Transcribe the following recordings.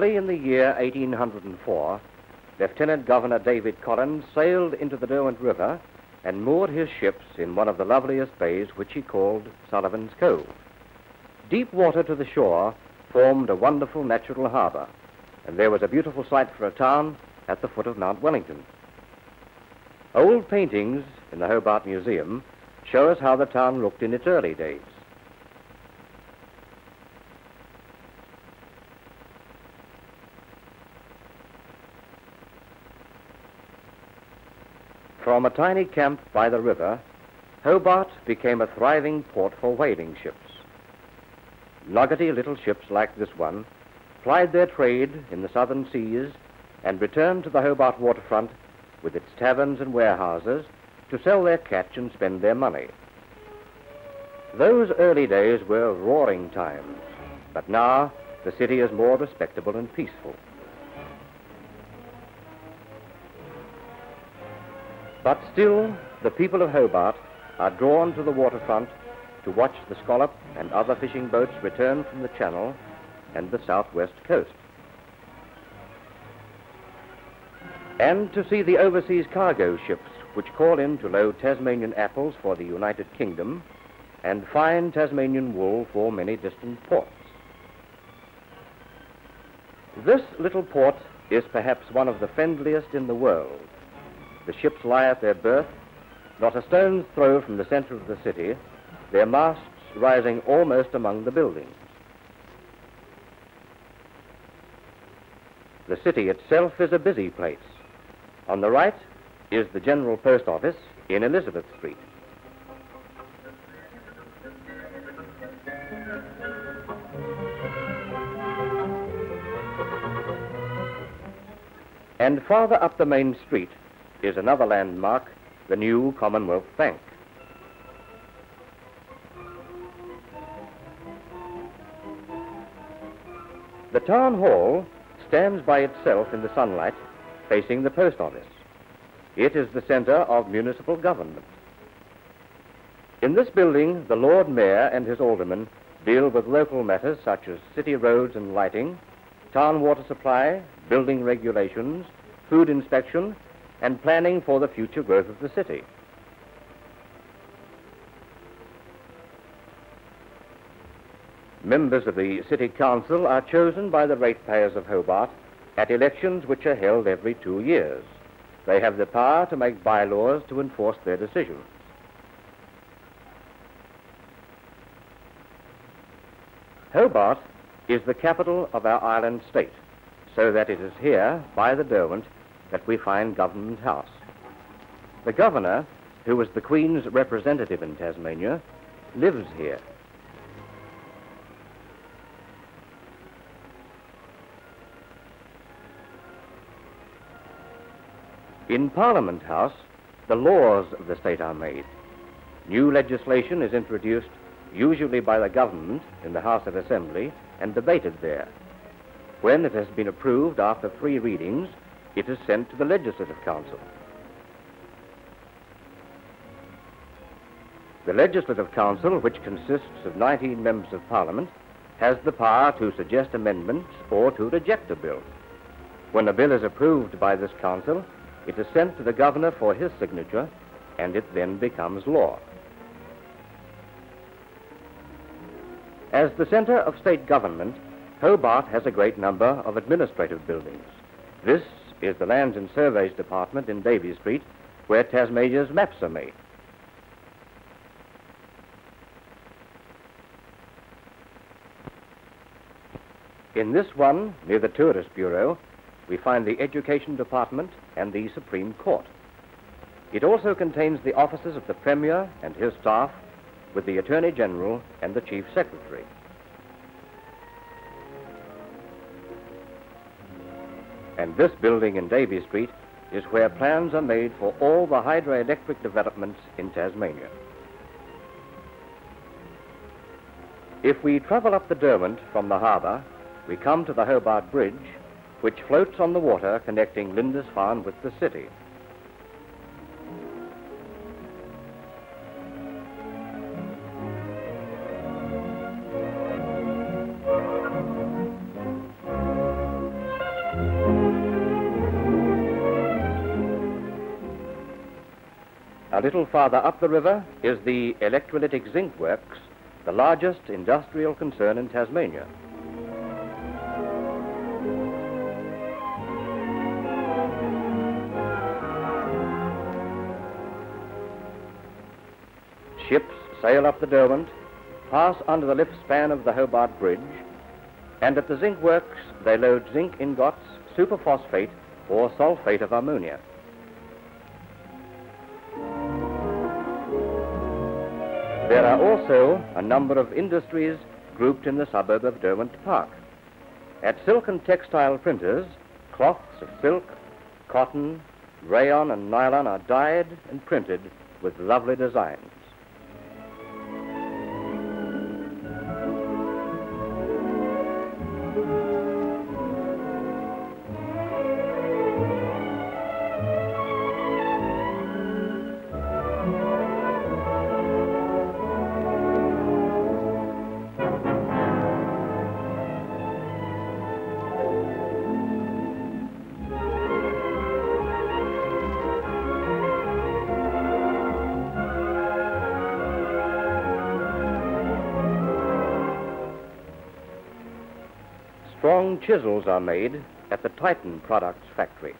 Early in the year 1804, Lieutenant Governor David Collins sailed into the Derwent River and moored his ships in one of the loveliest bays which he called Sullivan's Cove. Deep water to the shore formed a wonderful natural harbor, and there was a beautiful site for a town at the foot of Mount Wellington. Old paintings in the Hobart Museum show us how the town looked in its early days. From a tiny camp by the river, Hobart became a thriving port for whaling ships. Nuggety little ships like this one plied their trade in the southern seas and returned to the Hobart waterfront with its taverns and warehouses to sell their catch and spend their money. Those early days were roaring times, but now the city is more respectable and peaceful. But still, the people of Hobart are drawn to the waterfront to watch the scallop and other fishing boats return from the Channel and the southwest coast. And to see the overseas cargo ships which call in to load Tasmanian apples for the United Kingdom and fine Tasmanian wool for many distant ports. This little port is perhaps one of the friendliest in the world. The ships lie at their berth, not a stone's throw from the center of the city, their masts rising almost among the buildings. The city itself is a busy place. On the right is the General Post Office in Elizabeth Street. And farther up the main street is another landmark, the new Commonwealth Bank. The town hall stands by itself in the sunlight, facing the post office. It is the center of municipal government. In this building, the Lord Mayor and his aldermen deal with local matters such as city roads and lighting, town water supply, building regulations, food inspection, and planning for the future growth of the city. Members of the City Council are chosen by the ratepayers of Hobart at elections which are held every two years. They have the power to make bylaws to enforce their decisions. Hobart is the capital of our island state, so that it is here, by the Derwent, that we find Government House. The governor, who was the Queen's representative in Tasmania, lives here. In Parliament House, the laws of the state are made. New legislation is introduced, usually by the government in the House of Assembly, and debated there. When it has been approved after three readings, it is sent to the Legislative Council. The Legislative Council, which consists of 19 members of Parliament, has the power to suggest amendments or to reject a bill. When a bill is approved by this council, it is sent to the governor for his signature, and it then becomes law. As the center of state government, Hobart has a great number of administrative buildings. This is the Lands and Surveys Department in Davey Street, where Tasmania's maps are made. In this one, near the Tourist Bureau, we find the Education Department and the Supreme Court. It also contains the offices of the Premier and his staff, with the Attorney General and the Chief Secretary. And this building in Davey Street is where plans are made for all the hydroelectric developments in Tasmania. If we travel up the Derwent from the harbour, we come to the Hobart Bridge, which floats on the water connecting Lindisfarne with the city. A little farther up the river is the Electrolytic Zinc Works, the largest industrial concern in Tasmania. Ships sail up the Derwent, pass under the lift span of the Hobart Bridge, and at the zinc works they load zinc ingots, superphosphate, or sulfate of ammonia. There are also a number of industries grouped in the suburb of Derwent Park. At silk and textile printers, cloths of silk, cotton, rayon, and nylon are dyed and printed with lovely designs. Strong chisels are made at the Titan Products factory.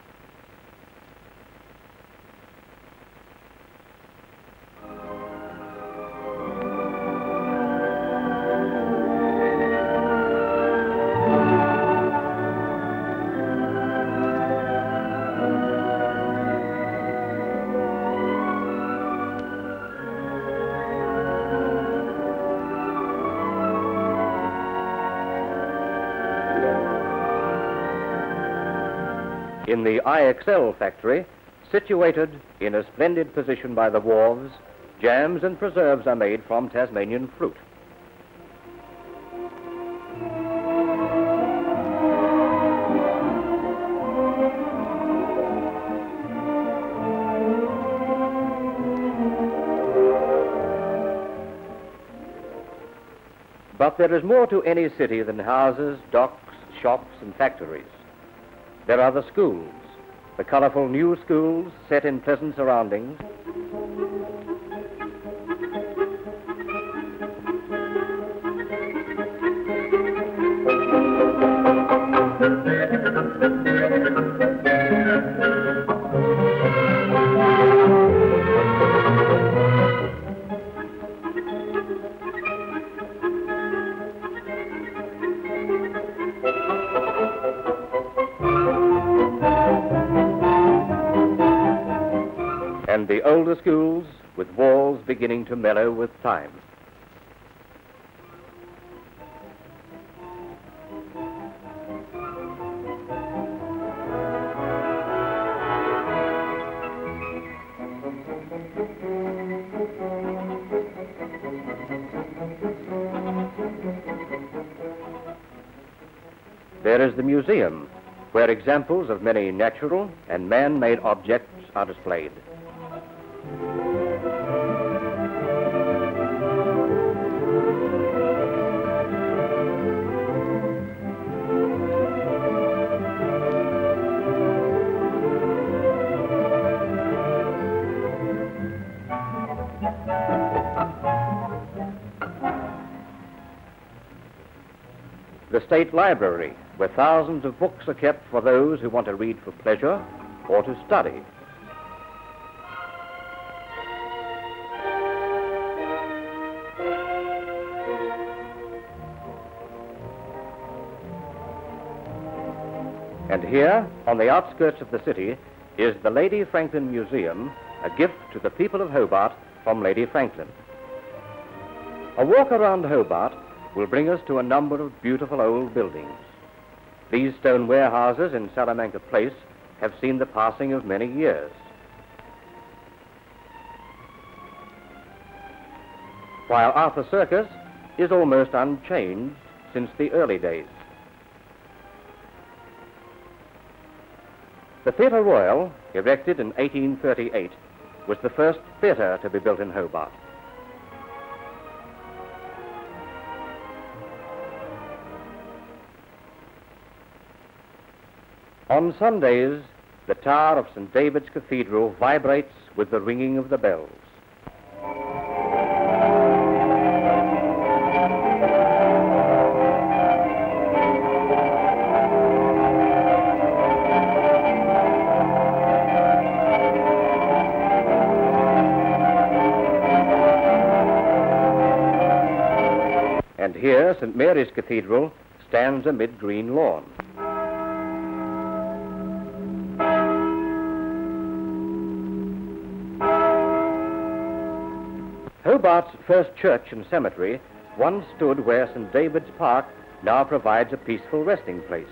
In the IXL factory, situated in a splendid position by the wharves, jams and preserves are made from Tasmanian fruit. But there is more to any city than houses, docks, shops, and factories. There are the schools, the colourful new schools set in pleasant surroundings. To mellow with time. There is the museum, where examples of many natural and man-made objects are displayed. State Library, where thousands of books are kept for those who want to read for pleasure or to study. And here, on the outskirts of the city, is the Lady Franklin Museum, a gift to the people of Hobart from Lady Franklin. A walk around Hobart will bring us to a number of beautiful old buildings. These stone warehouses in Salamanca Place have seen the passing of many years. While Arthur Circus is almost unchanged since the early days. The Theatre Royal, erected in 1838, was the first theatre to be built in Hobart. On Sundays, the tower of St. David's Cathedral vibrates with the ringing of the bells. And here, St. Mary's Cathedral stands amid green lawn. Hobart's first church and cemetery once stood where St. David's Park now provides a peaceful resting place.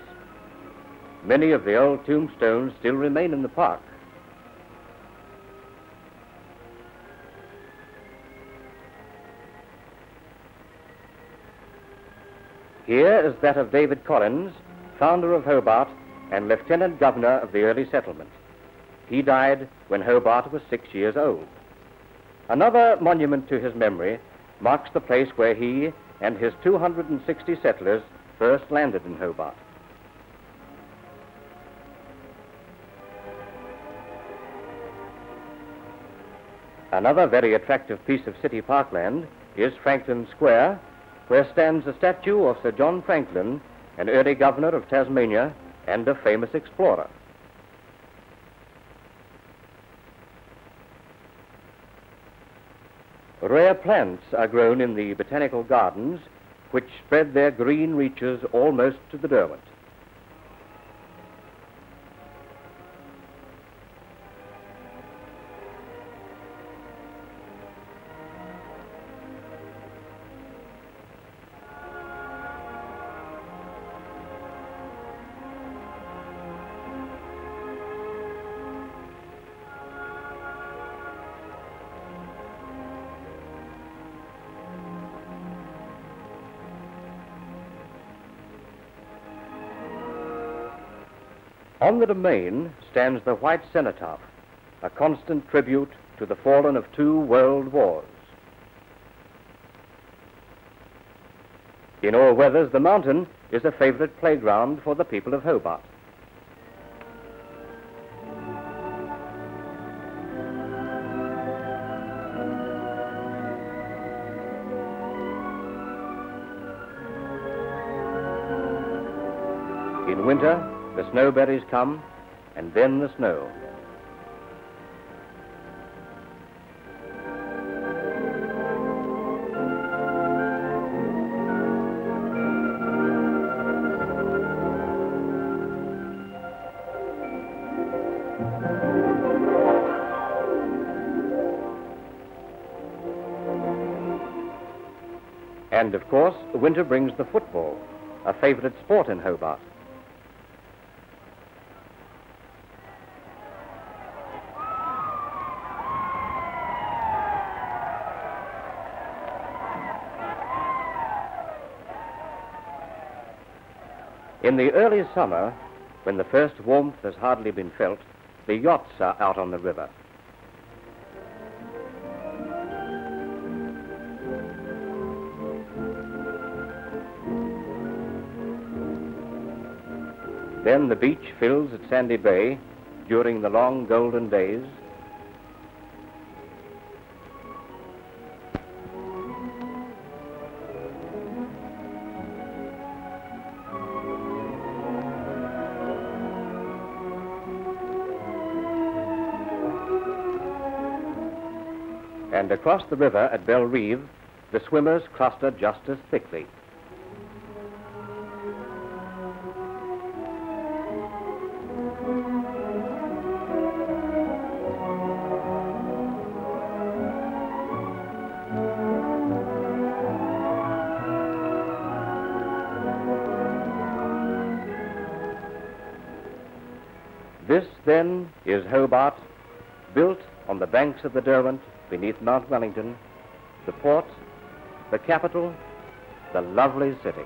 Many of the old tombstones still remain in the park. Here is that of David Collins, founder of Hobart and lieutenant governor of the early settlement. He died when Hobart was six years old. Another monument to his memory marks the place where he and his 260 settlers first landed in Hobart. Another very attractive piece of city parkland is Franklin Square, where stands a statue of Sir John Franklin, an early governor of Tasmania and a famous explorer. Rare plants are grown in the botanical gardens, which spread their green reaches almost to the Derwent. On the domain stands the white cenotaph, a constant tribute to the fallen of two world wars. In all weathers, the mountain is a favorite playground for the people of Hobart. In winter, the snowberries come, and then the snow. And of course, the winter brings the football, a favorite sport in Hobart. In the early summer, when the first warmth has hardly been felt, the yachts are out on the river. Then the beach fills at Sandy Bay during the long golden days. And across the river at Bellerive, the swimmers cluster just as thickly. This, then, is Hobart, built on the banks of the Derwent beneath Mount Wellington, the port, the capital, the lovely city.